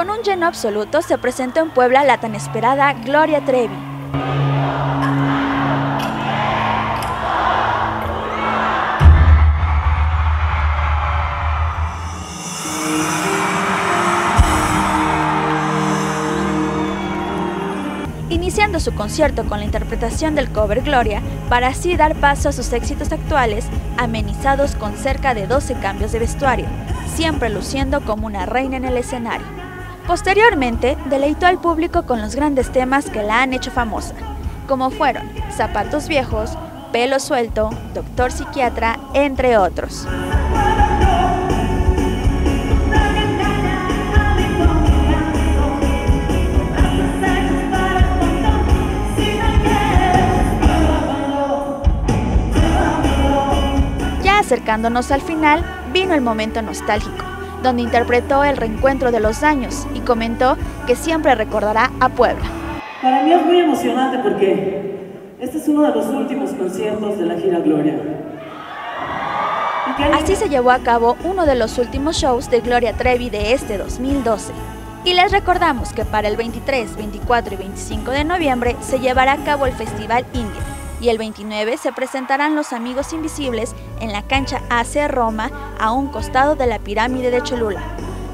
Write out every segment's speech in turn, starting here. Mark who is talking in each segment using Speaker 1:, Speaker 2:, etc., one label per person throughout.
Speaker 1: Con un lleno absoluto se presentó en Puebla la tan esperada Gloria Trevi. iniciando su concierto con la interpretación del cover Gloria, para así dar paso a sus éxitos actuales, amenizados con cerca de 12 cambios de vestuario, siempre luciendo como una reina en el escenario. Posteriormente, deleitó al público con los grandes temas que la han hecho famosa, como fueron Zapatos Viejos, Pelo Suelto, Doctor Psiquiatra, entre otros. acercándonos al final, vino el momento nostálgico, donde interpretó el reencuentro de los años y comentó que siempre recordará a Puebla.
Speaker 2: Para mí es muy emocionante porque este es uno de los últimos conciertos de la gira Gloria.
Speaker 1: Así se llevó a cabo uno de los últimos shows de Gloria Trevi de este 2012. Y les recordamos que para el 23, 24 y 25 de noviembre se llevará a cabo el Festival India, y el 29 se presentarán Los Amigos Invisibles en la cancha AC Roma a un costado de la pirámide de Cholula.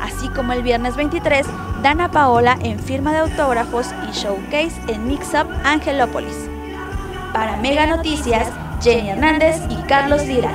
Speaker 1: Así como el viernes 23, Dana Paola en firma de autógrafos y showcase en Mix Up Angelópolis. Para Mega Noticias, Jenny Hernández y Carlos Lira.